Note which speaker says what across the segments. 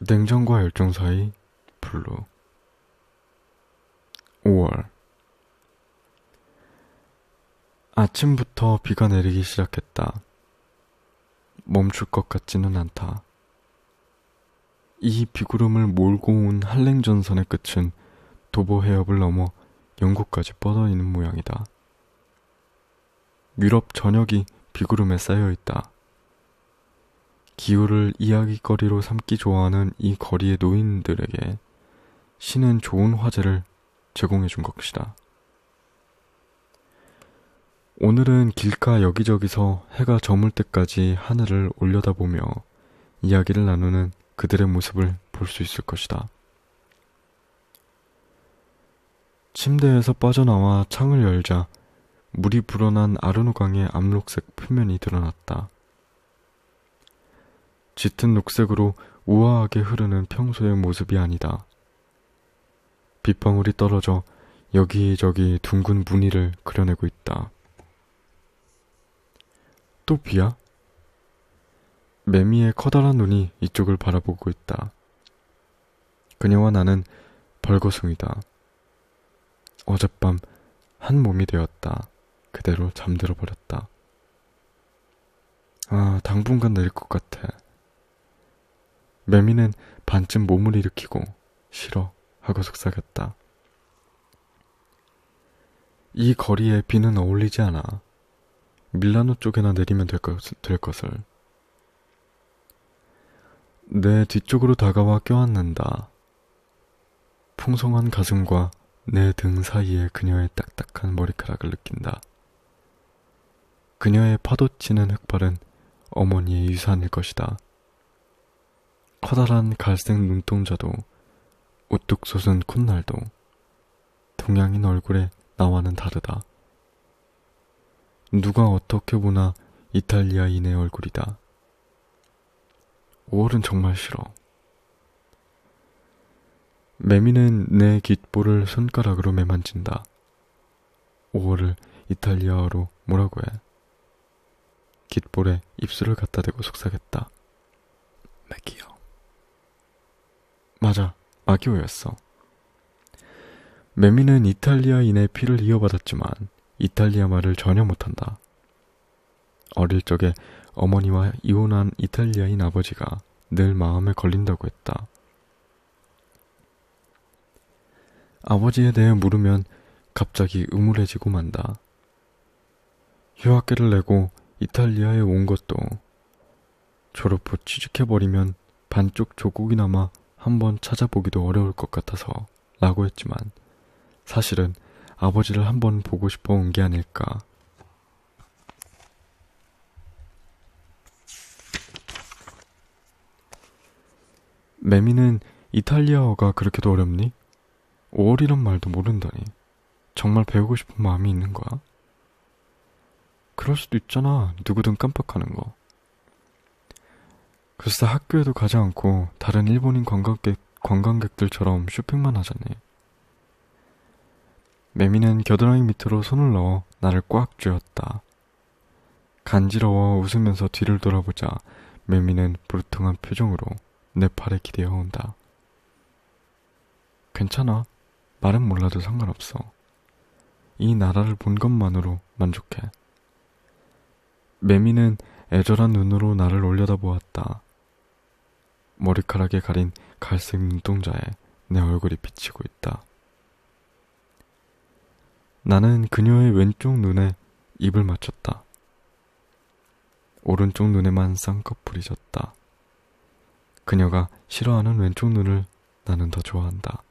Speaker 1: 냉정과 열정 사이 블루 5월 아침부터 비가 내리기 시작했다. 멈출 것 같지는 않다. 이 비구름을 몰고 온 한랭전선의 끝은 도버 해협을 넘어 영국까지 뻗어 있는 모양이다. 유럽 전역이 비구름에 쌓여 있다. 기후를 이야기거리로 삼기 좋아하는 이 거리의 노인들에게 신은 좋은 화제를 제공해 준 것이다. 오늘은 길가 여기저기서 해가 저물 때까지 하늘을 올려다보며 이야기를 나누는 그들의 모습을 볼 수 있을 것이다. 침대에서 빠져나와 창을 열자 물이 불어난 아르누강의 암록색 표면이 드러났다. 짙은 녹색으로 우아하게 흐르는 평소의 모습이 아니다. 빗방울이 떨어져 여기저기 둥근 무늬를 그려내고 있다. 또 비야? 매미의 커다란 눈이 이쪽을 바라보고 있다. 그녀와 나는 벌거숭이다. 어젯밤 한 몸이 되었다. 그대로 잠들어 버렸다. 아, 당분간 내릴 것 같아. 매미는 반쯤 몸을 일으키고 싫어 하고 속삭였다. 이 거리에 비는 어울리지 않아. 밀라노 쪽에나 내리면 될, 것, 될 것을. 내 뒤쪽으로 다가와 껴안는다. 풍성한 가슴과 내 등 사이에 그녀의 딱딱한 머리카락을 느낀다. 그녀의 파도치는 흑발은 어머니의 유산일 것이다. 커다란 갈색 눈동자도 우뚝 솟은 콧날도 동양인 얼굴에 나와는 다르다. 누가 어떻게 보나 이탈리아인의 얼굴이다. 5월은 정말 싫어. 매미는 내 깃볼을 손가락으로 매만진다. 5월을 이탈리아어로 뭐라고 해? 깃볼에 입술을 갖다 대고 속삭였다. 맥기요. 맞아, 마기오였어. 매미는 이탈리아인의 피를 이어받았지만 이탈리아 말을 전혀 못한다. 어릴 적에 어머니와 이혼한 이탈리아인 아버지가 늘 마음에 걸린다고 했다. 아버지에 대해 물으면 갑자기 음울해지고 만다. 휴학계를 내고 이탈리아에 온 것도 졸업 후 취직해버리면 반쪽 조국이나마 한번 찾아보기도 어려울 것 같아서 라고 했지만 사실은 아버지를 한번 보고 싶어 온 게 아닐까. 매미는 이탈리아어가 그렇게도 어렵니? 5월이란 말도 모른다니. 정말 배우고 싶은 마음이 있는 거야? 그럴 수도 있잖아. 누구든 깜빡하는 거. 글쎄 학교에도 가지 않고 다른 일본인 관광객, 관광객들처럼 쇼핑만 하잖니. 매미는 겨드랑이 밑으로 손을 넣어 나를 꽉 쥐었다. 간지러워 웃으면서 뒤를 돌아보자 매미는 불통한 표정으로 내 팔에 기대어 온다. 괜찮아. 말은 몰라도 상관없어. 이 나라를 본 것만으로 만족해. 매미는 애절한 눈으로 나를 올려다보았다. 머리카락에 가린 갈색 눈동자에 내 얼굴이 비치고 있다. 나는 그녀의 왼쪽 눈에 입을 맞췄다. 오른쪽 눈에만 쌍꺼풀이 졌다. 그녀가 싫어하는 왼쪽 눈을 나는 더 좋아한다.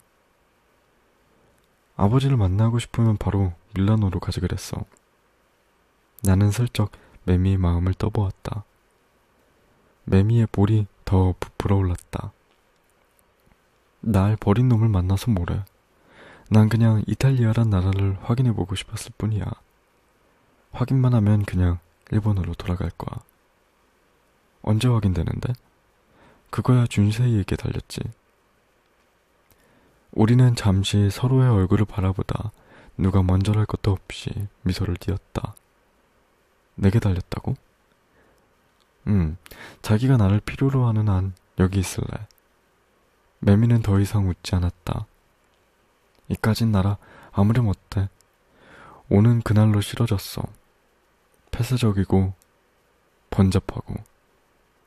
Speaker 1: 아버지를 만나고 싶으면 바로 밀라노로 가지 그랬어. 나는 슬쩍 매미의 마음을 떠보았다. 매미의 볼이 더 부풀어 올랐다. 날 버린 놈을 만나서 뭐래. 난 그냥 이탈리아란 나라를 확인해보고 싶었을 뿐이야. 확인만 하면 그냥 일본으로 돌아갈 거야. 언제 확인되는데? 그거야 준세이에게 달렸지. 우리는 잠시 서로의 얼굴을 바라보다 누가 먼저랄 것도 없이 미소를 띄었다. 내게 달렸다고? 응, 자기가 나를 필요로 하는 한 여기 있을래. 매미는 더 이상 웃지 않았다. 이까진 나라 아무렴 어때? 오는 그날로 싫어졌어. 폐쇄적이고 번잡하고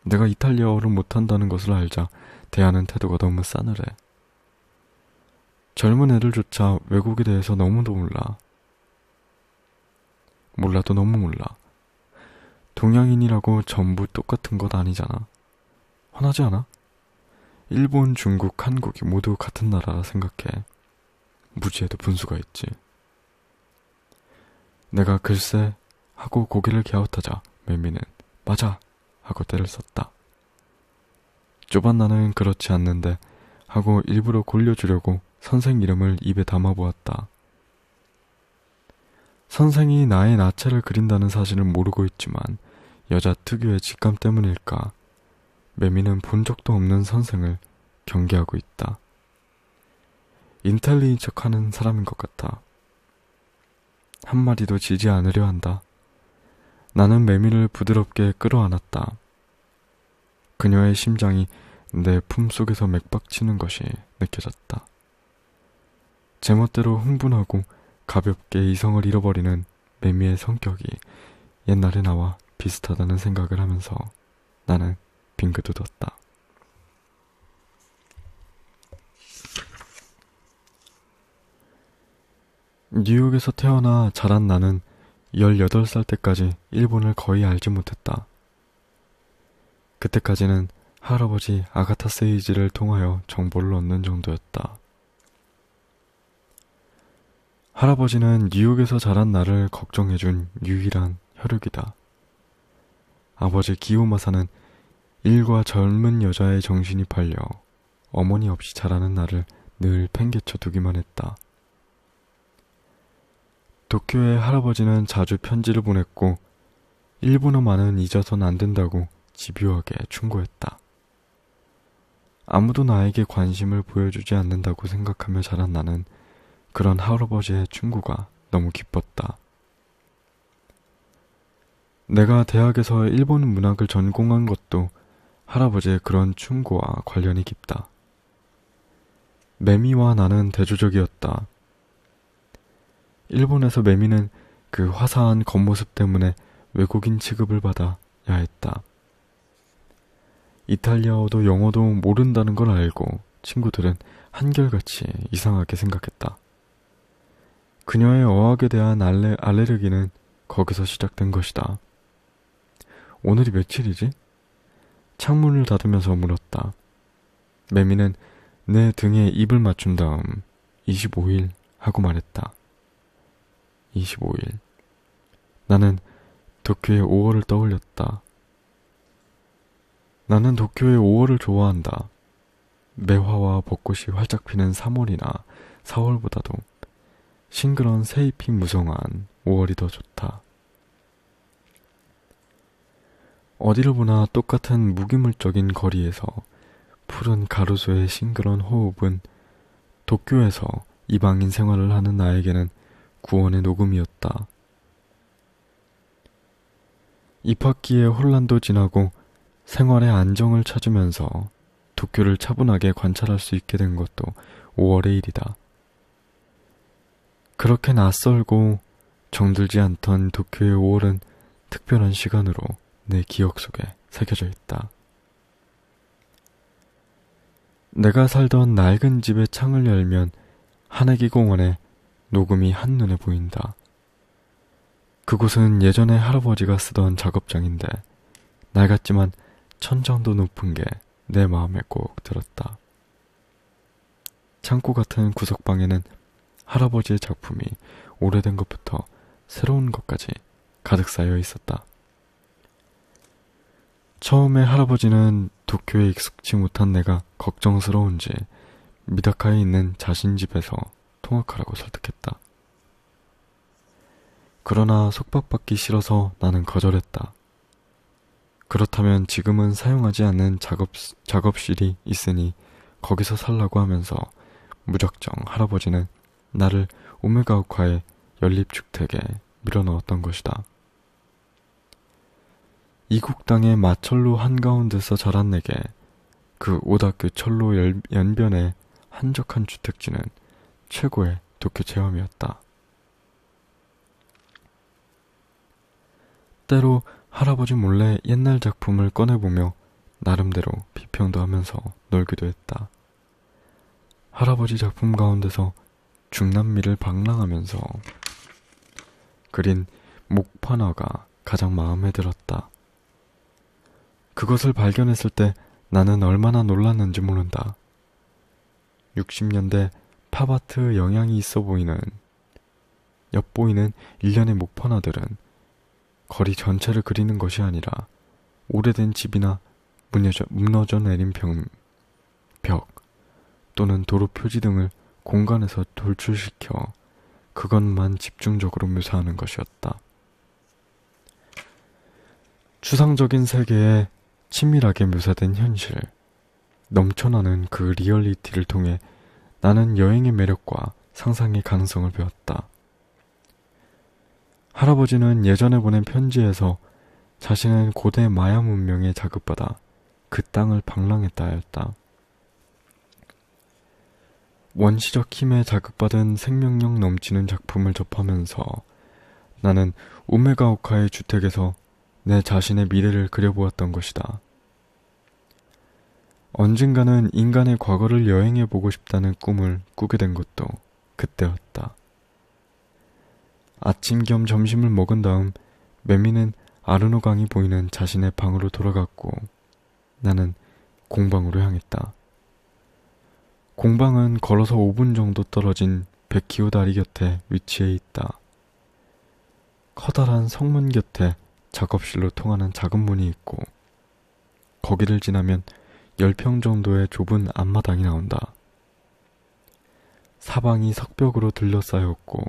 Speaker 1: 내가 이탈리아어를 못한다는 것을 알자 대하는 태도가 너무 싸늘해. 젊은 애들조차 외국에 대해서 너무도 몰라. 몰라도 너무 몰라. 동양인이라고 전부 똑같은 것 아니잖아. 화나지 않아? 일본, 중국, 한국이 모두 같은 나라라 생각해. 무지에도 분수가 있지. 내가 글쎄 하고 고개를 갸웃하자 매미는 맞아 하고 때를 썼다. 좁은 나는 그렇지 않는데 하고 일부러 골려주려고 선생 이름을 입에 담아보았다. 선생이 나의 나체를 그린다는 사실은 모르고 있지만 여자 특유의 직감 때문일까 매미는 본 적도 없는 선생을 경계하고 있다. 인텔리인 척하는 사람인 것 같아. 한마디도 지지 않으려 한다. 나는 매미를 부드럽게 끌어안았다. 그녀의 심장이 내 품속에서 맥박치는 것이 느껴졌다. 제멋대로 흥분하고 가볍게 이성을 잃어버리는 매미의 성격이 옛날의 나와 비슷하다는 생각을 하면서 나는 빙긋 웃었다. 뉴욕에서 태어나 자란 나는 18살 때까지 일본을 거의 알지 못했다. 그때까지는 할아버지 아가타 세이지를 통하여 정보를 얻는 정도였다. 할아버지는 뉴욕에서 자란 나를 걱정해준 유일한 혈육이다. 아버지 기요마사는 일과 젊은 여자의 정신이 팔려 어머니 없이 자라는 나를 늘 팽개쳐 두기만 했다. 도쿄의 할아버지는 자주 편지를 보냈고 일본어만은 잊어선 안 된다고 집요하게 충고했다. 아무도 나에게 관심을 보여주지 않는다고 생각하며 자란 나는 그런 할아버지의 충고가 너무 기뻤다. 내가 대학에서 일본 문학을 전공한 것도 할아버지의 그런 충고와 관련이 깊다. 매미와 나는 대조적이었다. 일본에서 매미는 그 화사한 겉모습 때문에 외국인 취급을 받아 야했다. 이탈리아어도 영어도 모른다는 걸 알고 친구들은 한결같이 이상하게 생각했다. 그녀의 어학에 대한 알레, 알레르기는 거기서 시작된 것이다. 오늘이 며칠이지? 창문을 닫으면서 물었다. 매미는 내 등에 입을 맞춘 다음 25일 하고 말했다. 25일. 나는 도쿄의 5월을 떠올렸다. 나는 도쿄의 5월을 좋아한다. 매화와 벚꽃이 활짝 피는 3월이나 4월보다도 싱그런 새잎이 무성한 5월이 더 좋다. 어디를 보나 똑같은 무기물적인 거리에서 푸른 가로수의 싱그런 호흡은 도쿄에서 이방인 생활을 하는 나에게는 구원의 녹음이었다. 입학기에 혼란도 지나고 생활의 안정을 찾으면서 도쿄를 차분하게 관찰할 수 있게 된 것도 5월의 일이다. 그렇게 낯설고 정들지 않던 도쿄의 5월은 특별한 시간으로 내 기억 속에 새겨져 있다. 내가 살던 낡은 집의 창을 열면 한해기 공원에 녹음이 한눈에 보인다. 그곳은 예전에 할아버지가 쓰던 작업장인데 낡았지만 천정도 높은 게 내 마음에 꼭 들었다. 창고 같은 구석방에는 할아버지의 작품이 오래된 것부터 새로운 것까지 가득 쌓여 있었다. 처음에 할아버지는 도쿄에 익숙지 못한 내가 걱정스러운지 미다카에 있는 자신 집에서 통학하라고 설득했다. 그러나 속박받기 싫어서 나는 거절했다. 그렇다면 지금은 사용하지 않는 작업, 작업실이 있으니 거기서 살라고 하면서 무작정 할아버지는 나를 오메가우카의 연립주택에 밀어넣었던 것이다. 이국 땅의 마철로 한가운데서 자란 내게 그 오다교 철로 연변의 한적한 주택지는 최고의 도쿄 체험이었다. 때로 할아버지 몰래 옛날 작품을 꺼내보며 나름대로 비평도 하면서 놀기도 했다. 할아버지 작품 가운데서 중남미를 방랑하면서 그린 목판화가 가장 마음에 들었다. 그것을 발견했을 때 나는 얼마나 놀랐는지 모른다. 60년대 팝아트 영향이 있어 보이는 엿보이는 일련의 목판화들은 거리 전체를 그리는 것이 아니라 오래된 집이나 무너져, 무너져 내린 벽, 벽 또는 도로 표지 등을 공간에서 돌출시켜 그것만 집중적으로 묘사하는 것이었다. 추상적인 세계에 친밀하게 묘사된 현실, 넘쳐나는 그 리얼리티를 통해 나는 여행의 매력과 상상의 가능성을 배웠다. 할아버지는 예전에 보낸 편지에서 자신은 고대 마야 문명에 자극받아 그 땅을 방랑했다 하였다. 원시적 힘에 자극받은 생명력 넘치는 작품을 접하면서 나는 우메가오카의 주택에서 내 자신의 미래를 그려보았던 것이다. 언젠가는 인간의 과거를 여행해 보고 싶다는 꿈을 꾸게 된 것도 그때였다. 아침 겸 점심을 먹은 다음 매미는 아르노 강이 보이는 자신의 방으로 돌아갔고 나는 공방으로 향했다. 공방은 걸어서 5분 정도 떨어진 백키오 다리 곁에 위치해 있다. 커다란 성문 곁에 작업실로 통하는 작은 문이 있고 거기를 지나면 10평 정도의 좁은 앞마당이 나온다. 사방이 석벽으로 둘러싸였고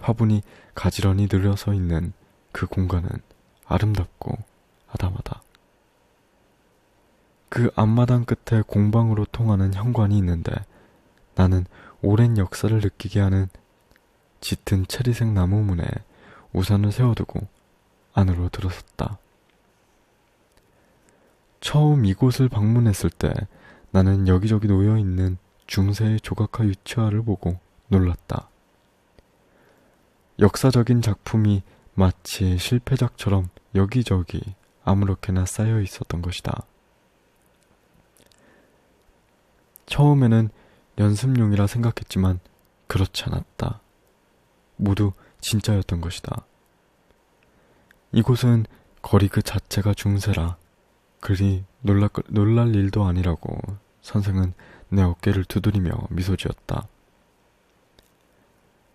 Speaker 1: 화분이 가지런히 늘려서 있는 그 공간은 아름답고 아담하다. 그 앞마당 끝에 공방으로 통하는 현관이 있는데 나는 오랜 역사를 느끼게 하는 짙은 체리색 나무 문에 우산을 세워두고 안으로 들어섰다. 처음 이곳을 방문했을 때 나는 여기저기 놓여 있는 중세의 조각화 유치화를 보고 놀랐다. 역사적인 작품이 마치 실패작처럼 여기저기 아무렇게나 쌓여 있었던 것이다. 처음에는 연습용이라 생각했지만 그렇지 않았다. 모두 진짜였던 것이다. 이곳은 거리 그 자체가 중세라 그리 놀라, 놀랄 일도 아니라고 선생은 내 어깨를 두드리며 미소 지었다.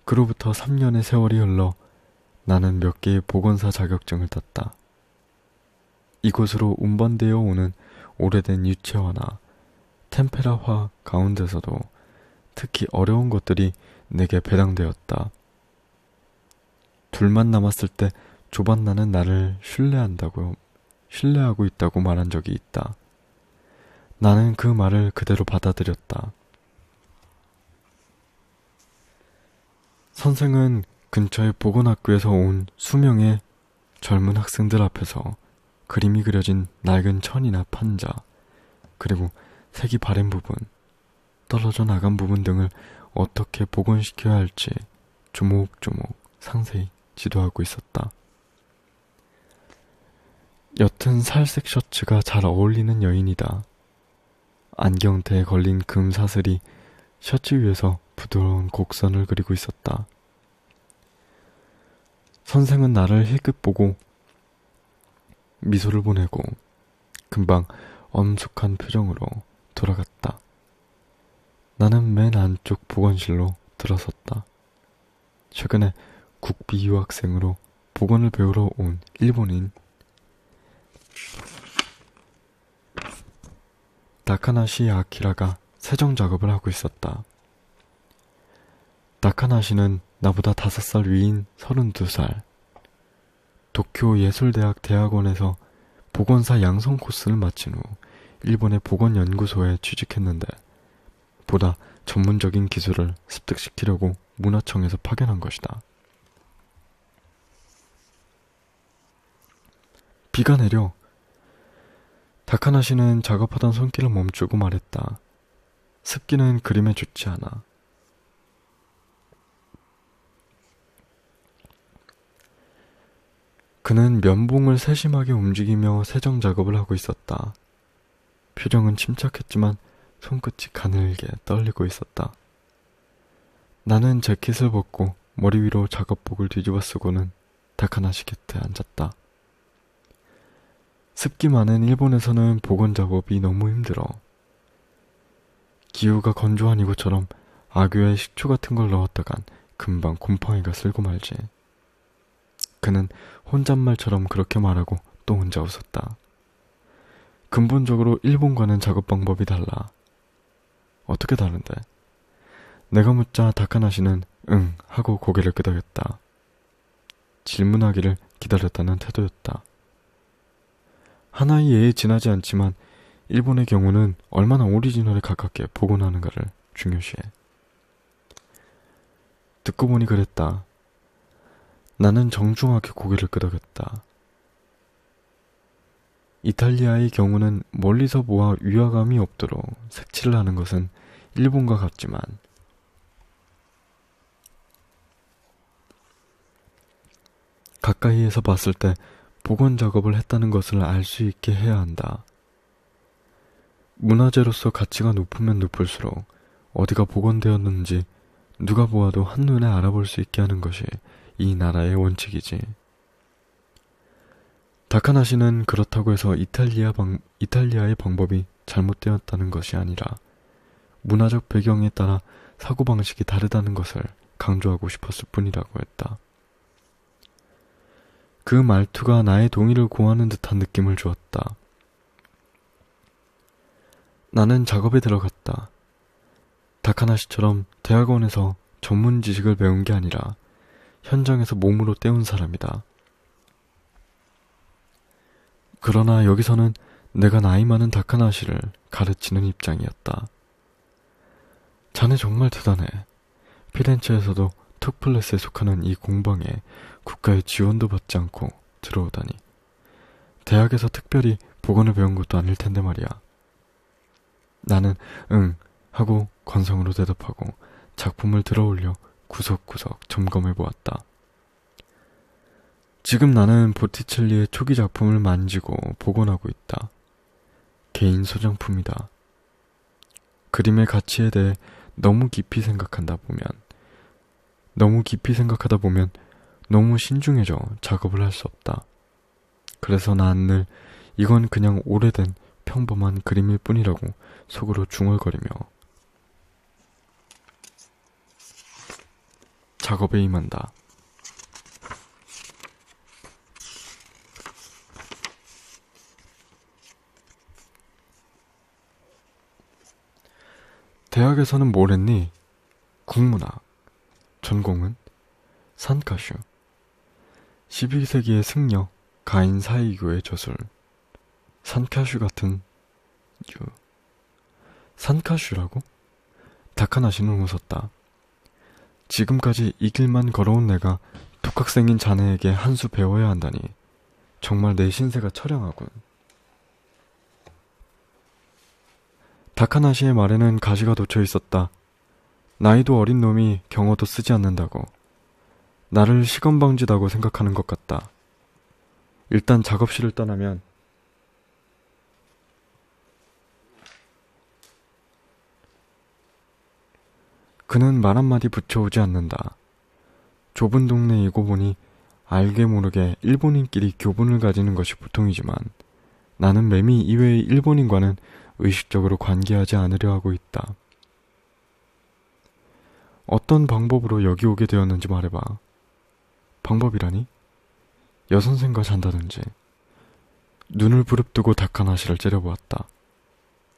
Speaker 1: 그로부터 3년의 세월이 흘러 나는 몇 개의 보건사 자격증을 땄다. 이곳으로 운반되어 오는 오래된 유채화나 템페라화 가운데서도 특히 어려운 것들이 내게 배당되었다. 둘만 남았을 때 조반나는 나를 신뢰한다고, 신뢰하고 있다고 말한 적이 있다. 나는 그 말을 그대로 받아들였다. 선생은 근처의 보건학교에서 온 수명의 젊은 학생들 앞에서 그림이 그려진 낡은 천이나 판자, 그리고 색이 바랜 부분, 떨어져 나간 부분 등을 어떻게 복원시켜야 할지 조목조목 상세히 지도하고 있었다. 옅은 살색 셔츠가 잘 어울리는 여인이다. 안경테에 걸린 금 사슬이 셔츠 위에서 부드러운 곡선을 그리고 있었다. 선생은 나를 힐끗 보고 미소를 보내고 금방 엄숙한 표정으로 돌아갔다. 나는 맨 안쪽 보건실로 들어섰다. 최근에 국비 유학생으로 보건을 배우러 온 일본인 다카나시 아키라가 세정 작업을 하고 있었다. 다카나시는 나보다 다섯 살 위인 서른두 살. 도쿄 예술대학 대학원에서 보건사 양성 코스를 마친 후 일본의 보건연구소에 취직했는데 보다 전문적인 기술을 습득시키려고 문화청에서 파견한 것이다. 비가 내려 다카나 씨는 작업하던 손길을 멈추고 말했다. 습기는 그림에 좋지 않아. 그는 면봉을 세심하게 움직이며 세정 작업을 하고 있었다. 표정은 침착했지만 손끝이 가늘게 떨리고 있었다. 나는 재킷을 벗고 머리 위로 작업복을 뒤집어 쓰고는 다카나시 곁에 앉았다. 습기 많은 일본에서는 보건 작업이 너무 힘들어. 기후가 건조한 이곳처럼 아귀에 식초 같은 걸 넣었다간 금방 곰팡이가 쓸고 말지. 그는 혼잣말처럼 그렇게 말하고 또 혼자 웃었다. 근본적으로 일본과는 작업 방법이 달라. 어떻게 다른데? 내가 묻자 다카나 씨는 응 하고 고개를 끄덕였다. 질문하기를 기다렸다는 태도였다. 하나의 예에 지나지 않지만 일본의 경우는 얼마나 오리지널에 가깝게 복원하는가를 중요시해. 듣고 보니 그랬다. 나는 정중하게 고개를 끄덕였다. 이탈리아의 경우는 멀리서 보아 위화감이 없도록 색칠을 하는 것은 일본과 같지만 가까이에서 봤을 때 복원 작업을 했다는 것을 알 수 있게 해야 한다. 문화재로서 가치가 높으면 높을수록 어디가 복원되었는지 누가 보아도 한눈에 알아볼 수 있게 하는 것이 이 나라의 원칙이지. 다카나 씨는 그렇다고 해서 이탈리아 방, 이탈리아의 방법이 잘못되었다는 것이 아니라 문화적 배경에 따라 사고방식이 다르다는 것을 강조하고 싶었을 뿐이라고 했다. 그 말투가 나의 동의를 구하는 듯한 느낌을 주었다. 나는 작업에 들어갔다. 다카나 씨처럼 대학원에서 전문 지식을 배운 게 아니라 현장에서 몸으로 때운 사람이다. 그러나 여기서는 내가 나이 많은 다카나 씨를 가르치는 입장이었다. 자네 정말 대단해. 피렌체에서도 턱플레스에 속하는 이 공방에 국가의 지원도 받지 않고 들어오다니. 대학에서 특별히 복원을 배운 것도 아닐 텐데 말이야. 나는 응 하고 건성으로 대답하고 작품을 들어올려 구석구석 점검해 보았다. 지금 나는 보티첼리의 초기 작품을 만지고 복원하고 있다. 개인 소장품이다. 그림의 가치에 대해 너무 깊이 생각한다 보면 너무 깊이 생각하다 보면 너무 신중해져 작업을 할 수 없다. 그래서 난 늘 이건 그냥 오래된 평범한 그림일 뿐이라고 속으로 중얼거리며 작업에 임한다. 대학에서는 뭘 했니? 국문학. 전공은 산카슈. 12세기의 승려 가인 사이교의 저술. 산카슈 같은 유. 산카슈라고? 다카나시는 웃었다. 지금까지 이 길만 걸어온 내가 독학생인 자네에게 한 수 배워야 한다니 정말 내 신세가 처량하군. 다카나시의 말에는 가시가 돋쳐 있었다. 나이도 어린 놈이 경어도 쓰지 않는다고. 나를 시건방지다고 생각하는 것 같다. 일단 작업실을 떠나면 그는 말 한마디 붙여오지 않는다. 좁은 동네이고 보니 알게 모르게 일본인끼리 교분을 가지는 것이 보통이지만 나는 매미 이외의 일본인과는 의식적으로 관계하지 않으려 하고 있다. 어떤 방법으로 여기 오게 되었는지 말해봐. 방법이라니? 여선생과 잔다든지. 눈을 부릅뜨고 다카나시를 째려보았다.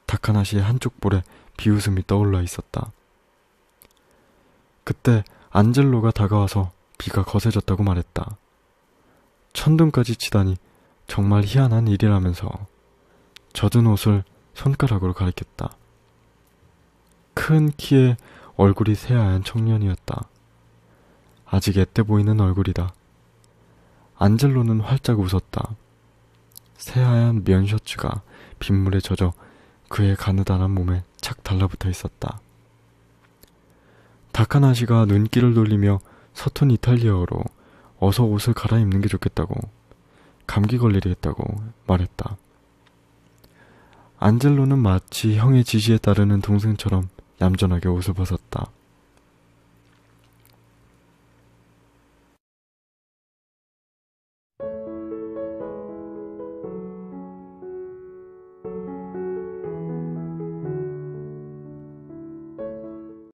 Speaker 1: 다카나시의 한쪽 볼에 비웃음이 떠올라 있었다. 그때 안젤로가 다가와서 비가 거세졌다고 말했다. 천둥까지 치다니 정말 희한한 일이라면서 젖은 옷을 손가락으로 가리켰다. 큰 키에 얼굴이 새하얀 청년이었다. 아직 앳돼 보이는 얼굴이다. 안젤로는 활짝 웃었다. 새하얀 면 셔츠가 빗물에 젖어 그의 가느다란 몸에 착 달라붙어 있었다. 다카나시가 눈길을 돌리며 서툰 이탈리아어로 어서 옷을 갈아입는 게 좋겠다고 감기 걸리겠다고 말했다. 안젤로는 마치 형의 지시에 따르는 동생처럼 얌전하게 옷을 벗었다.